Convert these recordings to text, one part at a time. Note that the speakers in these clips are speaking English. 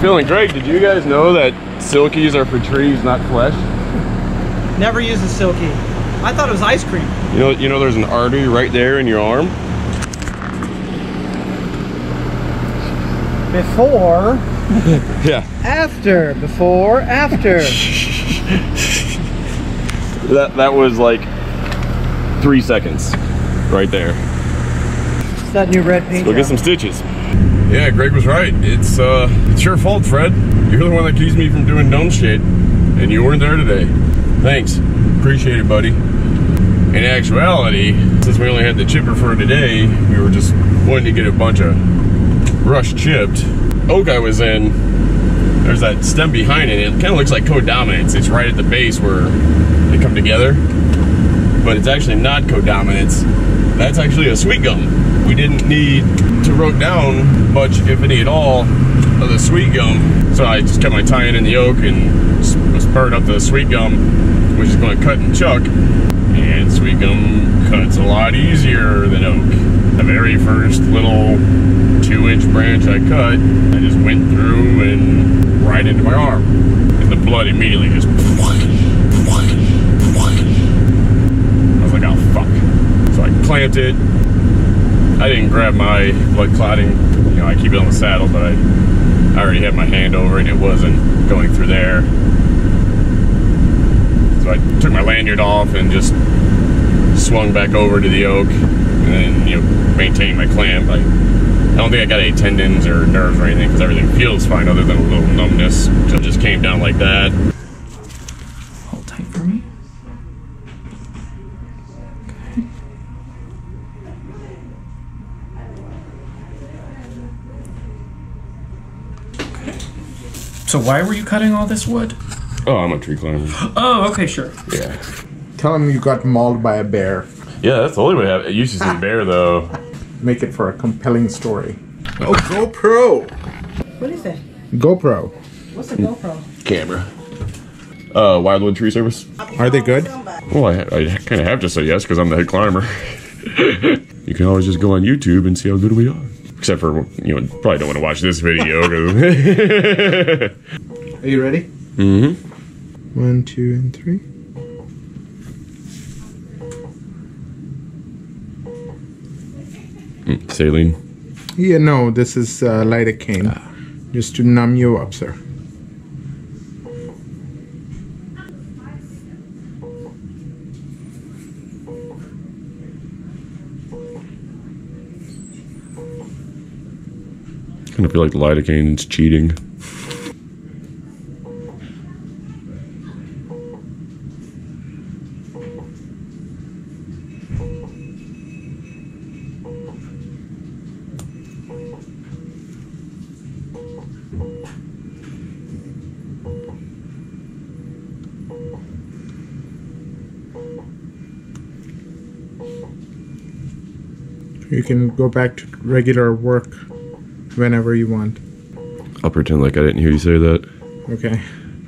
Phil and Greg, did you guys know that silkies are for trees, not flesh? Never used a silky. I thought it was ice cream. You know, you know, there's an artery right there in your arm. Before, Yeah, after, before, after. that that was like three seconds, right there. It's that new red paint. Go get some stitches. Yeah, Greg was right. It's uh, it's your fault, Fred. You're the one that keeps me from doing dumb shit, and you weren't there today. Thanks, appreciate it, buddy. In actuality, since we only had the chipper for today, we were just wanting to get a bunch of brush chipped. Oak I was in, there's that stem behind it. It kind of looks like codominance. It's right at the base where they come together, but it's actually not codominance. That's actually a sweet gum. We didn't need to rope down much, if any at all, of the sweet gum. So I just kept my tie in in the oak and spurred up the sweet gum, which is going to cut and chuck. And sweet gum cuts a lot easier than oak. The very first little two inch branch I cut, I just went through and right into my arm. And the blood immediately just. I was like, oh fuck. So I clamped it. I didn't grab my blood clotting. You know, I keep it on the saddle, but I, I already had my hand over it and it wasn't going through there. So I took my lanyard off and just swung back over to the oak and then, you know, maintained my clamp. I, I don't think I got any tendons or nerves or anything because everything feels fine other than a little numbness. So it just came down like that. So why were you cutting all this wood? Oh, I'm a tree climber. Oh, okay, sure. Yeah. Tell him you got mauled by a bear. Yeah, that's the only way I have. I used to see a bear though. Make it for a compelling story. Oh, GoPro. What is it? GoPro. What's a GoPro? Camera. Uh, Wildwood Tree Service. Are they good? Well, I, I kind of have to say yes because I'm the head climber. you can always just go on YouTube and see how good we are. Except for you know, probably don't want to watch this video. Are you ready? mm-hmm. One, two, and three. Saline. Yeah, no, this is uh, lidocaine. Just to numb you up, sir. Of feel like lidocaine's cheating. You can go back to regular work whenever you want. I'll pretend like I didn't hear you say that. Okay,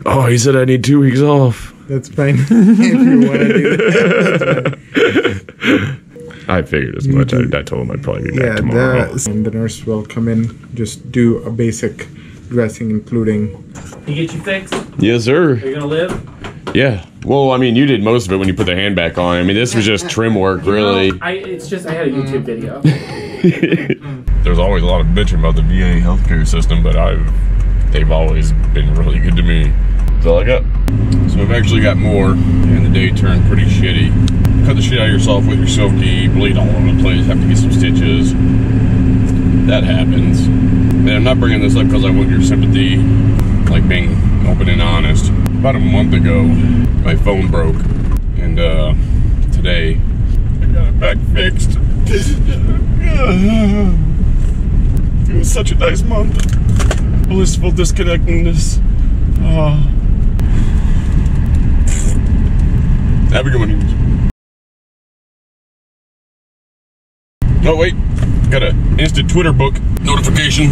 Oh, he said I need two weeks off. that's fine. if you want to do that. I figured as much. I, I told him I'd probably be back Yeah, tomorrow. the, and the nurse will come in, just do a basic dressing, including. He get you fixed? Are Yes, sir. Are you gonna live? Yeah. Well, I mean, you did most of it when you put the hand back on. I mean, this was just trim work, really. I it's just I had a YouTube video. There's always a lot of bitching about the VA healthcare system, but I've they've always been really good to me. That's all I got. So I've actually got more, and the day turned pretty shitty. Cut the shit out of yourself with your silky, bleed all over the place, have to get some stitches. That happens. And I'm not bringing this up because I want your sympathy, like being open and honest. About a month ago, my phone broke, and uh, today I got it back fixed. It was such a nice month. Blissful disconnectedness. Oh. Uh, Have a good one. Oh wait, got an instant Twitter book notification.